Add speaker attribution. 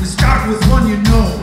Speaker 1: We start with one you know.